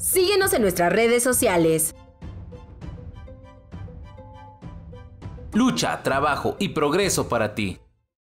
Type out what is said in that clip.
Síguenos en nuestras redes sociales. Lucha, trabajo y progreso para ti.